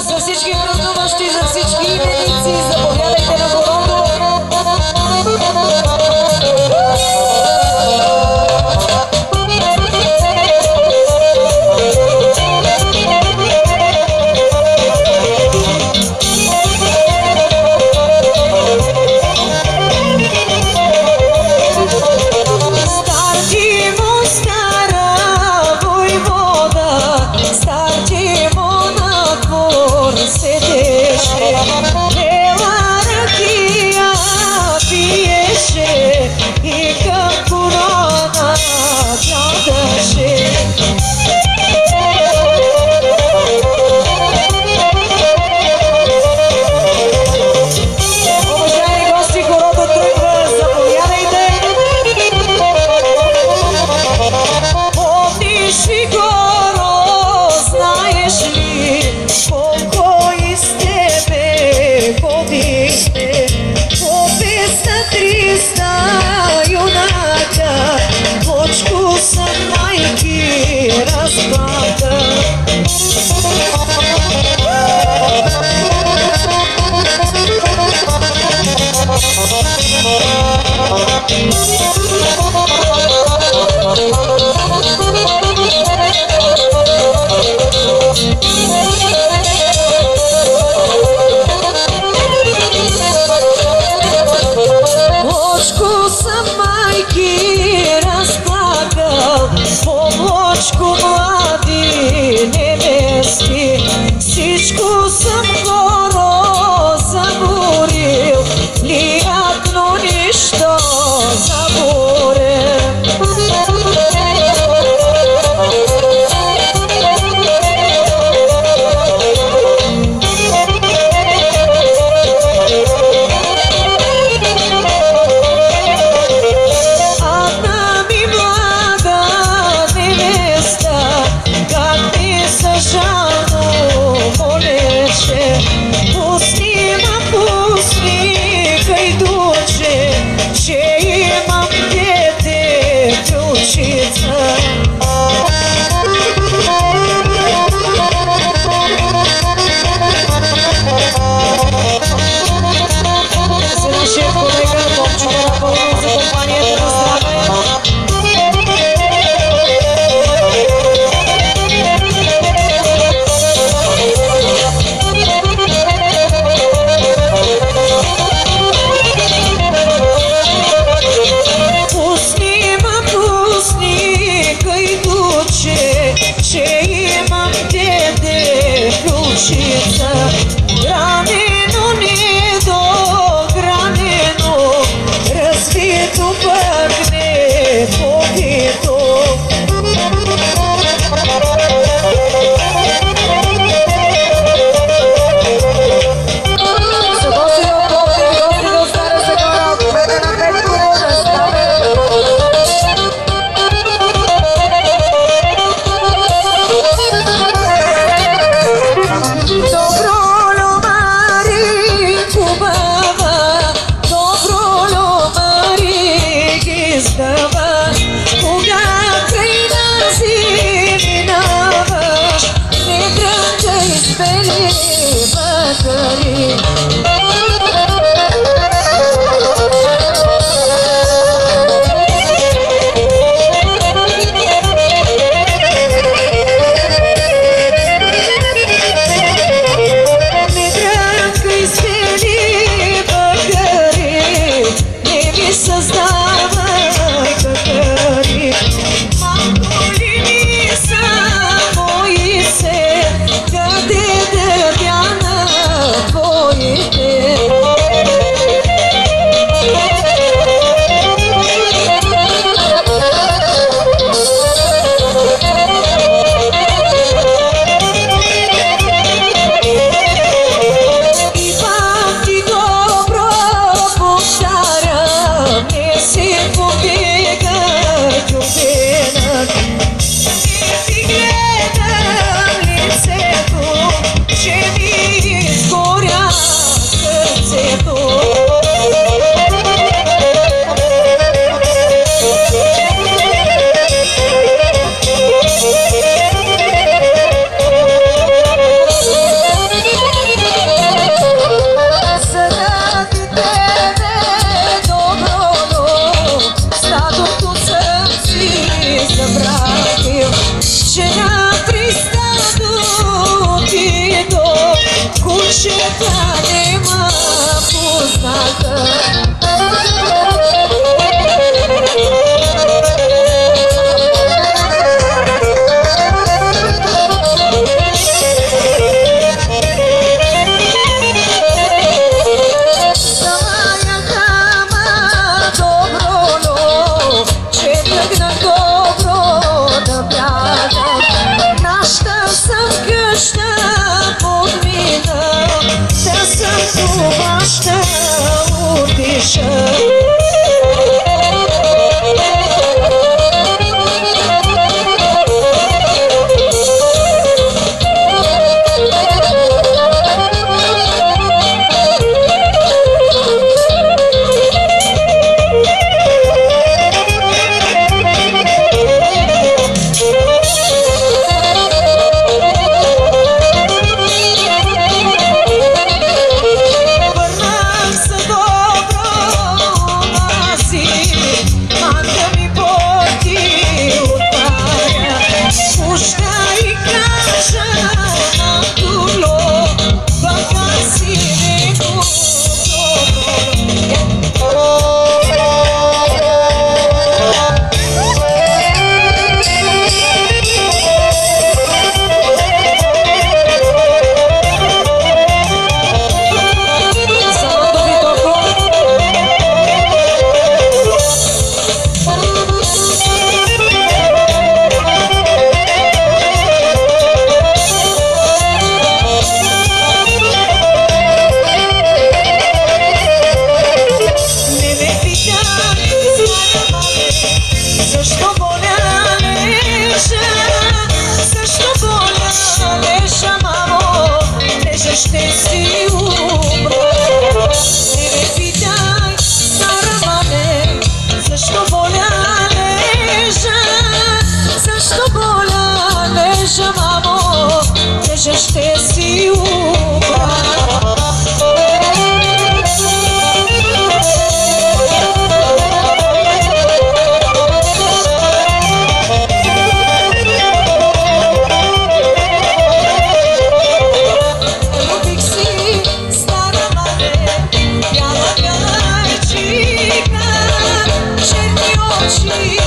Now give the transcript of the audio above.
За всички празнуващи, за всички именици, заповядайте на Música Защо боля лежа, мамо, тежа ще си she